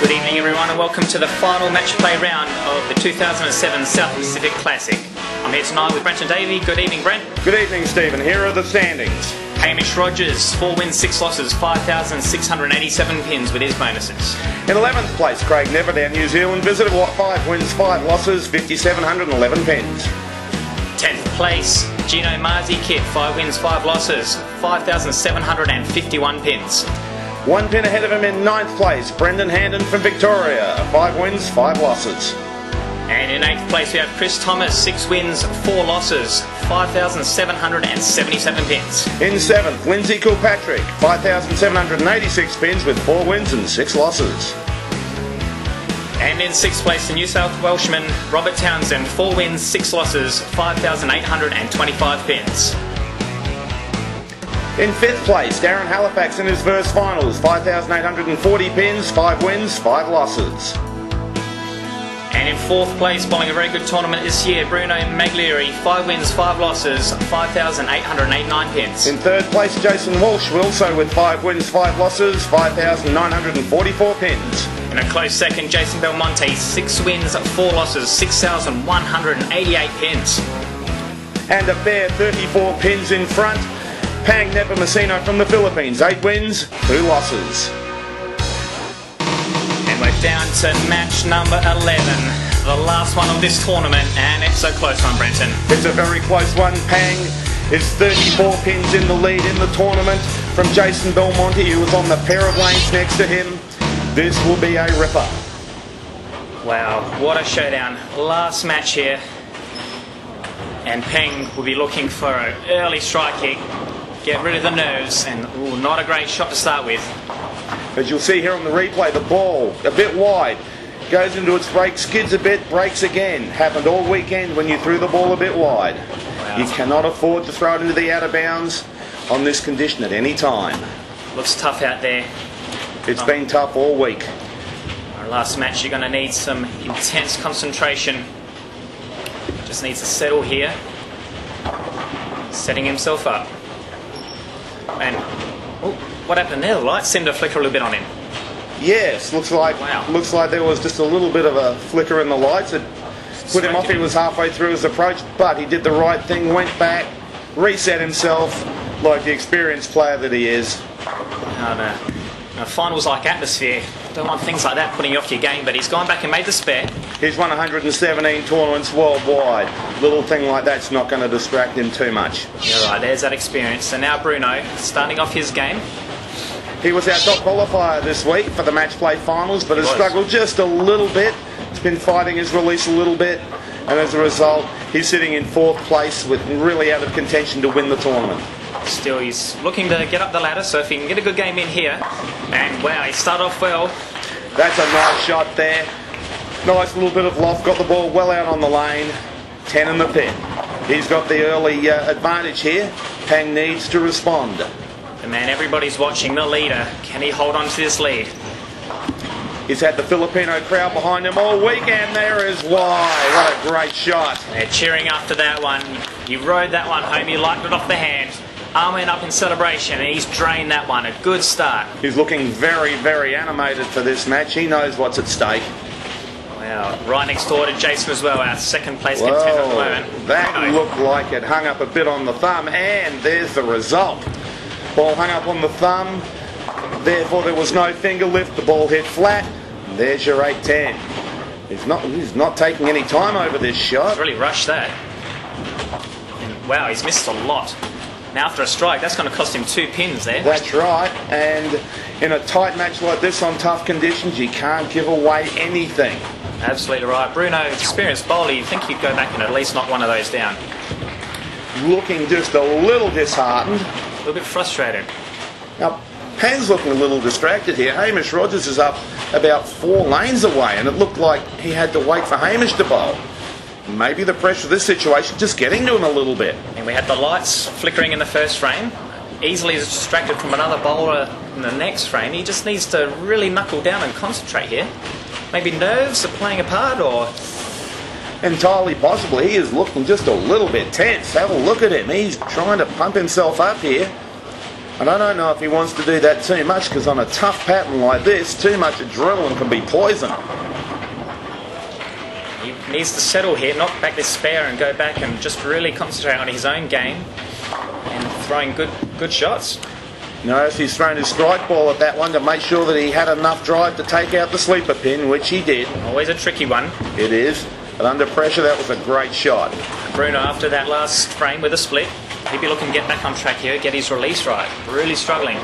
Good evening, everyone, and welcome to the final match play round of the 2007 South Pacific Classic. I'm here tonight with Brenton Davey. Good evening, Brent. Good evening, Stephen. Here are the standings. Hamish Rogers, four wins, six losses, 5,687 pins with his bonuses. In 11th place, Craig Neverdown, New Zealand visitor, what, five wins, five losses, 5,711 pins. 10th place, Gino Marzi Kit, five wins, five losses, 5,751 pins. One pin ahead of him in ninth place, Brendan Handon from Victoria, five wins, five losses. And in 8th place, we have Chris Thomas, six wins, four losses, 5,777 pins. In seventh, Lindsay Kilpatrick, 5,786 pins with four wins and six losses. And in sixth place, the New South Welshman Robert Townsend, four wins, six losses, 5,825 pins. In fifth place, Darren Halifax in his first finals, 5,840 pins, five wins, five losses. And in fourth place, bowling a very good tournament this year, Bruno Maglieri, five wins, five losses, 5,889 pins. In third place, Jason Walsh, also with five wins, five losses, 5,944 pins. In a close second, Jason Belmonte, six wins, four losses, 6,188 pins. And a fair 34 pins in front, Paeng Nepomuceno from the Philippines, eight wins, two losses. And we're down to match number 11, the last one of this tournament, and it's a close one, Brenton. It's a very close one. Paeng is 34 pins in the lead in the tournament from Jason Belmonte, who was on the pair of lanes next to him. This will be a ripper. Wow, what a showdown. Last match here. And Paeng will be looking for an early strike kick, get rid of the nerves, and ooh, not a great shot to start with. As you'll see here on the replay, the ball a bit wide. Goes into its break, skids a bit, breaks again. Happened all weekend when you threw the ball a bit wide. You cannot afford to throw it into the out of bounds on this condition at any time. Looks tough out there. It's oh. been tough all week. Our last match, you're going to need some intense concentration. Just needs to settle here. Setting himself up. And oh, what happened there? The lights seemed to flicker a little bit on him. Yes, looks like Wow. looks like there was just a little bit of a flicker in the lights. It put him off. He was halfway through his approach, but he did the right thing. Went back, reset himself, like the experienced player that he is. Oh, uh, no. No, finals like atmosphere. Don't want things like that putting you off your game, but he's gone back and made the spare. He's won 117 tournaments worldwide. Little thing like that's not going to distract him too much. Yeah, right, there's that experience. So now Bruno starting off his game. He was our top qualifier this week for the match play finals, but has was. struggled just a little bit. He's been fighting his release a little bit, and as a result, he's sitting in fourth place with really out of contention to win the tournament. Still, he's looking to get up the ladder, so if he can get a good game in here, and wow, he started off well. That's a nice shot there. Nice little bit of loft, got the ball well out on the lane. 10 in the pin. He's got the early uh, advantage here. Paeng needs to respond. The man everybody's watching, the leader. Can he hold on to this lead? He's had the Filipino crowd behind him all week, and there is why. What a great shot. They're cheering after that one. He rode that one home, he liked it off the hand. Arm went up in celebration, and he's drained that one. A good start. He's looking very, very animated for this match. He knows what's at stake. Wow, right next door to Jason as well, our second place contender at the moment. that Bruno. looked like it hung up a bit on the thumb, and there's the result. Ball hung up on the thumb, therefore there was no finger lift. The ball hit flat. There's your 8-10. He's not, he's not taking any time over this shot. really rushed that. And wow, he's missed a lot. Now after a strike, that's going to cost him two pins there. That's right. And in a tight match like this on tough conditions, you can't give away anything. Absolutely right. Bruno, experienced bowler, you think you'd go back and at least knock one of those down. Looking just a little disheartened. A little bit frustrated. Now, Paeng's looking a little distracted here. Hamish Rogers is up about four lanes away, and it looked like he had to wait for Hamish to bowl. Maybe the pressure of this situation just getting to him a little bit. And we had the lights flickering in the first frame. Easily distracted from another bowler in the next frame. He just needs to really knuckle down and concentrate here. Maybe nerves are playing a part, or Entirely possible. He is looking just a little bit tense. Have a look at him. He's trying to pump himself up here. And I don't know if he wants to do that too much because on a tough pattern like this, too much adrenaline can be poison. He needs to settle here, knock back this spare and go back and just really concentrate on his own game and throwing good good shots. Notice he's thrown his strike ball at that one to make sure that he had enough drive to take out the sleeper pin, which he did. Always a tricky one. It is. But under pressure, that was a great shot. Bruno, after that last frame with a split, he'd be looking to get back on track here, get his release right. Really struggling.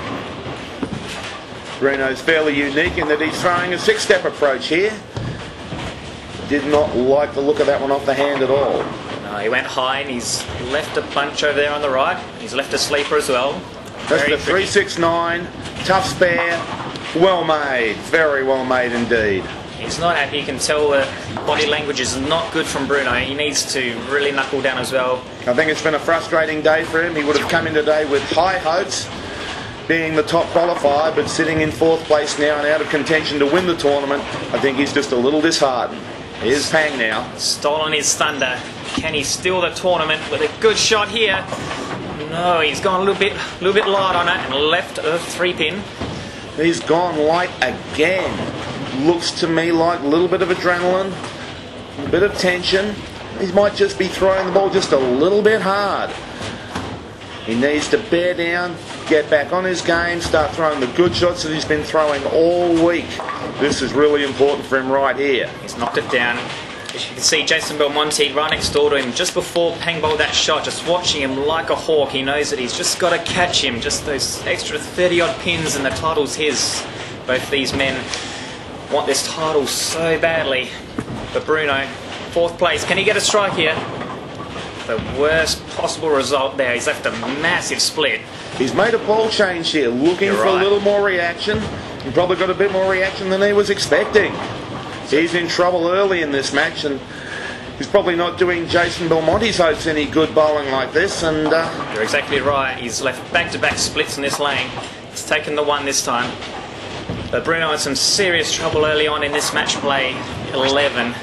Bruno's fairly unique in that he's throwing a six-step approach here. Did not like the look of that one off the hand at all. No, he went high and he's left a punch over there on the right. He's left a sleeper as well. That's Very the 369, tough spare, well made, very well made indeed. He's not happy. You can tell the body language is not good from Bruno. He needs to really knuckle down as well. I think it's been a frustrating day for him. He would have come in today with high hopes, being the top qualifier, but sitting in fourth place now and out of contention to win the tournament. I think he's just a little disheartened. Here's Paeng now. Stolen his thunder. Can he steal the tournament with a good shot here? No, he's gone a little bit, little bit light on it and left a three pin. He's gone light again. Looks to me like a little bit of adrenaline, a bit of tension. He might just be throwing the ball just a little bit hard. He needs to bear down, get back on his game, start throwing the good shots that he's been throwing all week. This is really important for him right here. He's knocked it down. As you can see, Jason Belmonte right next door to him, just before Paeng bowled that shot, just watching him like a hawk. He knows that he's just got to catch him. Just those extra 30 odd pins, and the title's his. Both these men want this title so badly. But Bruno, fourth place. Can he get a strike here? The worst possible result there. He's left a massive split. He's made a ball change here, looking You're for right. a little more reaction. He probably got a bit more reaction than he was expecting. He's in trouble early in this match, and he's probably not doing Jason Belmonte's hopes any good bowling like this. And uh, You're exactly right. He's left back-to-back splits in this lane. He's taken the one this time. But Bruno had some serious trouble early on in this match play. 11.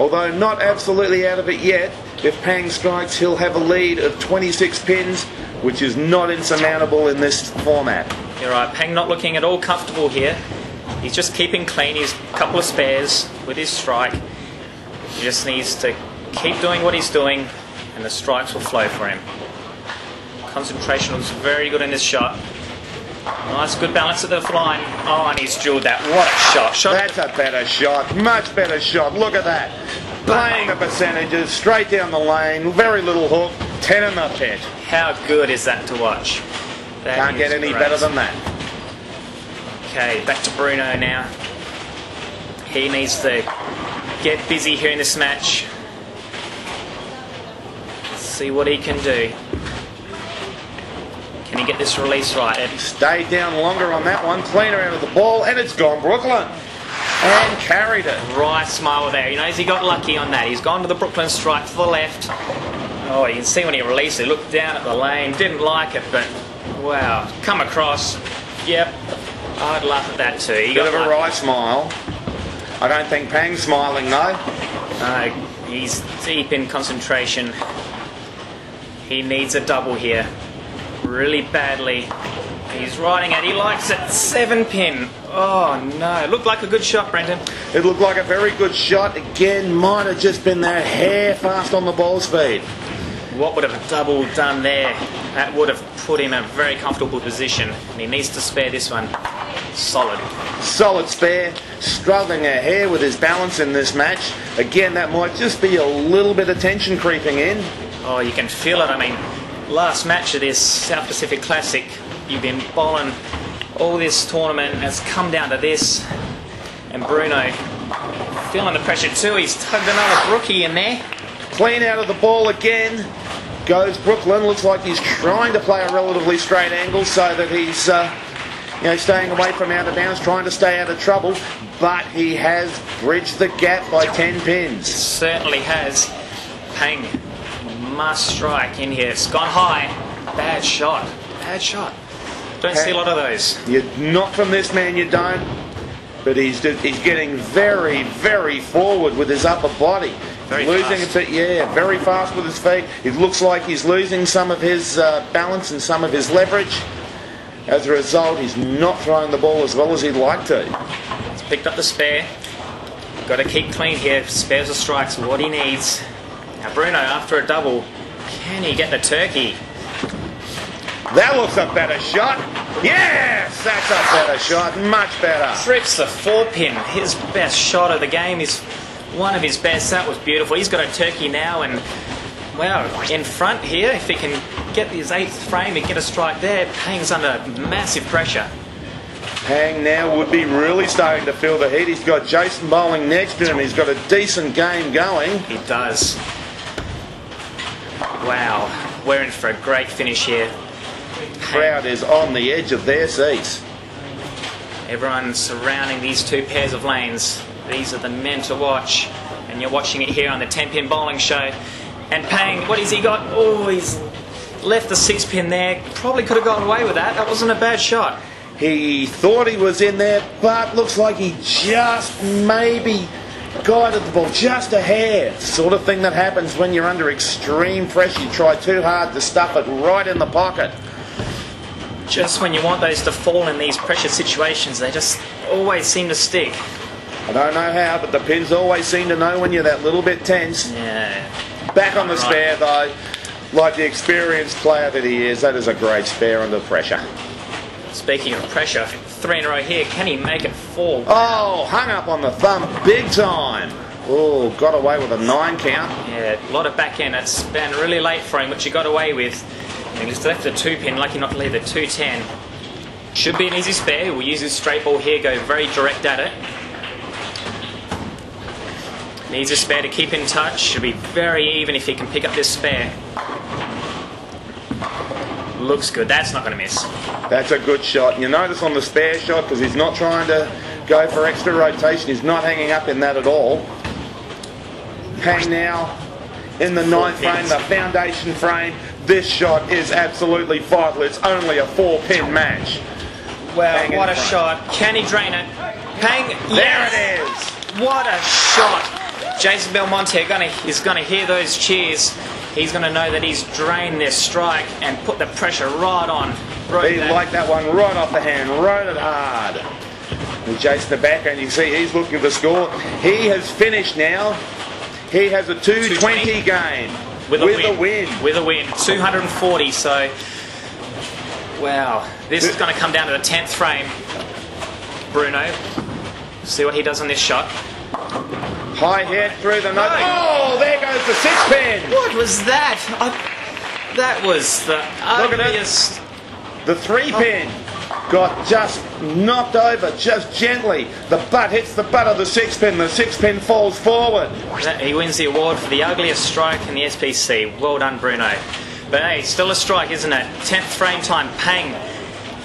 although not absolutely out of it yet, if Paeng strikes, he'll have a lead of 26 pins, which is not insurmountable in this format. You're right. Paeng not looking at all comfortable here. He's just keeping clean. He's a couple of spares with his strike. He just needs to keep doing what he's doing, and the strikes will flow for him. Concentration was very good in this shot. Nice, good balance of the line. Oh, and he's drilled that. What a shot! Shot That's a better shot, much better shot. Look at that. Playing the percentages, straight down the lane, very little hook, 10 in the pit. How good is that to watch? That Can't get any great. better than that. Okay, back to Bruno now. He needs to get busy here in this match. See what he can do. Can he get this release right? Ed? Stayed down longer on that one, cleaner out of the ball, and it's gone Brooklyn. And carried it. Right smile there. You know, he got lucky on that. He's gone to the Brooklyn strike to the left. Oh, you can see when he released it. Looked down at the lane, didn't like it, but wow, come across. Yep, I'd laugh at that too. He Bit got of a wry smile. I don't think Paeng's smiling though. No, he's deep in concentration. He needs a double here. Really badly. He's riding it. He likes it. Seven pin. Oh no. It Looked like a good shot, Brenton. It looked like a very good shot. Again, might have just been that hair fast on the ball speed. What would have double done there? That would have put him in a very comfortable position. And he needs to spare this one. Solid. Solid spare, struggling a hair with his balance in this match. Again, that might just be a little bit of tension creeping in. Oh, you can feel it. I mean, last match of this South Pacific Classic, you've been bowling all this tournament. It's come down to this. And Bruno feeling the pressure too. He's tugged another brookie in there. Clean out of the ball again. Goes Brooklyn. Looks like he's trying to play a relatively straight angle so that he's uh, you know, staying away from out of bounds, trying to stay out of trouble. But he has bridged the gap by 10 pins. Certainly has. Paeng must strike in here. It's gone high. Bad shot. Bad shot. Don't see a lot of those. You're not from this man, you don't. But he's he's getting very, very forward with his upper body. Very losing fast. a bit, yeah, very fast with his feet. It looks like he's losing some of his uh, balance and some of his leverage. As a result, he's not throwing the ball as well as he'd like to. He's picked up the spare. Got to keep clean here. Spares or strikes what he needs. Now Bruno, after a double, can he get the turkey? That looks a better shot. Yes, that's a better shot. Much better. Trips the four pin. His best shot of the game is one of his best. That was beautiful. He's got a turkey now and well, in front here, if he can get his eighth frame and get a strike there, Paeng's under massive pressure. Paeng now would be really starting to feel the heat. He's got Jason bowling next to him. He's got a decent game going. He does. Wow, we're in for a great finish here. Crowd is on the edge of their seats. Everyone surrounding these two pairs of lanes. These are the men to watch. And you're watching it here on the 10 pin bowling show. And Paeng, what has he got? Oh, he's left the six pin there. Probably could have gotten away with that. That wasn't a bad shot. He thought he was in there, but looks like he just maybe guided the ball just a hair. Sort of thing that happens when you're under extreme pressure. You try too hard to stuff it right in the pocket. Just when you want those to fall in these pressure situations, they just always seem to stick. I don't know how, but the pins always seem to know when you're that little bit tense. Yeah. Back on the spare though, like the experienced player that he is, that is a great spare under pressure. Speaking of pressure, three in a row here. Can he make it four? Oh, hung up on the thumb big time. Oh, got away with a nine count. Yeah, a lot of back end. It's been really late for him, which he got away with. And he's left the two pin, lucky not to leave the 210. Should be an easy spare. We'll use his straight ball here, go very direct at it. Needs a spare to keep in touch. Should be very even if he can pick up this spare. Looks good. That's not going to miss. That's a good shot. You notice on the spare shot, because he's not trying to go for extra rotation, he's not hanging up in that at all. Paeng now in the ninth frame, the foundation frame. This shot is absolutely vital. It's only a four pin match. Well, Bang in what a shot. Can he drain it? Paeng. There yes! it is. What a shot! Jason Belmonte gonna, is going to hear those cheers. He's going to know that he's drained this strike and put the pressure right on. Right He liked that one right off the hand, rode it hard. And Jason the back, and you see he's looking for score. He has finished now. He has a 220 220. game with, a, with win. a win. With a win. 240. So, wow. This is going to come down to the 10th frame. Bruno. See what he does on this shot. High hit through the nose. Oh, there goes the six pin. What was that? I, that was the Look ugliest. The three oh. pin got just knocked over, just gently. The butt hits the butt of the six pin. The six pin falls forward. That- He wins the award for the ugliest strike in the SPC. Well done, Bruno. But hey, still a strike, isn't it? 10th frame time, Paeng.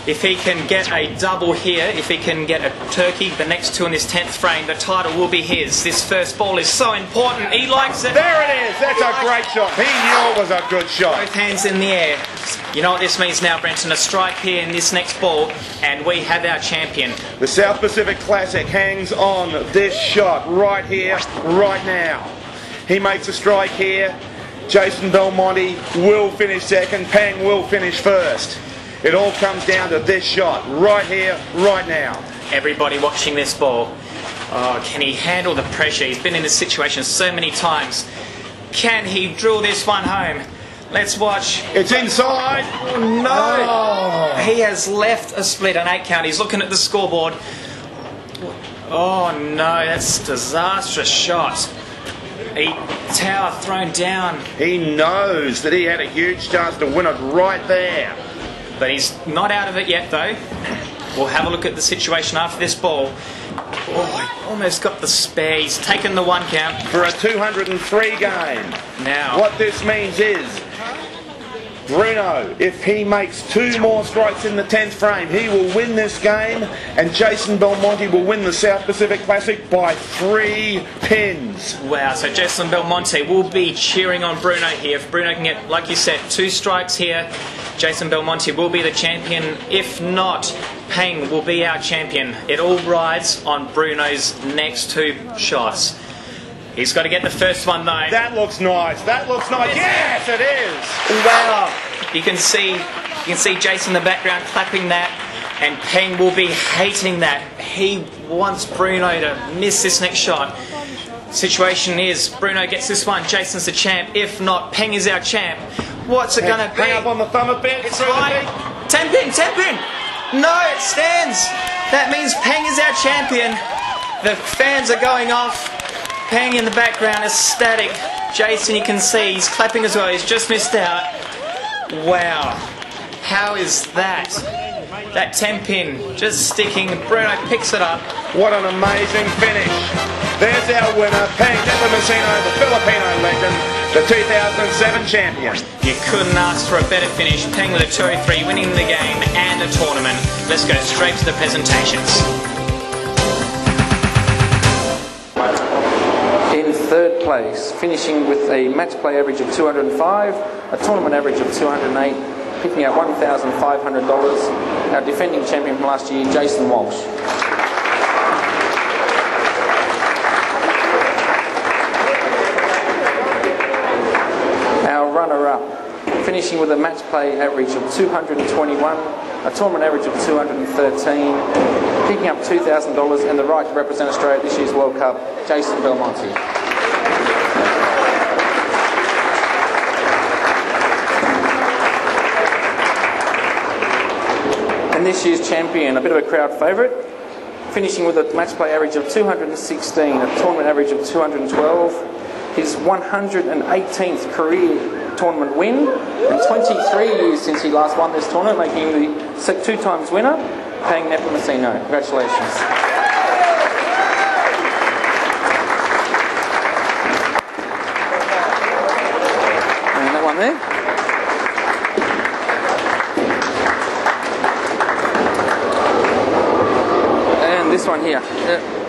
If he can get a double here, if he can get a turkey, the next two in this 10th frame, the title will be his. This first ball is so important. He likes it. There it is. That's a great shot. He knew it was a good shot. Both hands in the air. You know what this means now, Brenton? A strike here in this next ball, and we have our champion. The South Pacific Classic hangs on this shot right here, right now. He makes a strike here. Jason Belmonte will finish second. Paeng will finish first. It all comes down to this shot right here, right now. Everybody watching this ball. Oh, can he handle the pressure? He's been in this situation so many times. Can he drill this one home? Let's watch. It's inside. Oh, no! He has left a split on eight count. He's looking at the scoreboard. Oh no, that's a disastrous shot. A tower thrown down, He knows that he had a huge chance to win it right there. But he's not out of it yet though. We'll have a look at the situation after this ball. Oh, he almost got the spare. He's taken the one count. For a 203 game. Now, What this means is Bruno, if he makes two more strikes in the 10th frame, he will win this game, and Jason Belmonte will win the South Pacific Classic by three pins. Wow, so Jason Belmonte will be cheering on Bruno here. If Bruno can get, like you said, two strikes here, Jason Belmonte will be the champion. If not, Paeng will be our champion. It all rides on Bruno's next two shots. He's got to get the first one though. That looks nice. That looks nice. Yes, it is. Wow! You can see You can see Jason in the background clapping that, and Paeng will be hating that. He wants Bruno to miss this next shot. Situation is Bruno gets this one, Jason's the champ. If not, Paeng is our champ. What's it gonna be? Hang up on the thumb a bit. It's through the high. beak. Ten pin, ten pin. No, it stands. That means Paeng is our champion. The fans are going off. Paeng in the background is static. Jason, you can see he's clapping as well. He's just missed out. Wow. How is that? That 10 pin just sticking. Bruno picks it up. What an amazing finish. There's our winner, Paeng Nepomuceno, the Filipino legend, the 2007 champion. You couldn't ask for a better finish. Paeng with a 2 3 winning the game and the tournament. Let's go straight to the presentations. in third place, finishing with a match play average of 205, a tournament average of 208, picking up $1,500. Our defending champion from last year, Jason Walsh. Our runner-up, finishing with a match play average of 221, a tournament average of 213, picking up $2,000 and the right to represent Australia at this year's World Cup, Jason Belmonte. This year's champion, a bit of a crowd favourite, finishing with a match play average of 216, a tournament average of 212, his 118th career tournament win, and 23 years since he last won this tournament, making him the two times winner, Paeng Nepomuceno. Congratulations. And that one there. And this one here. Yeah.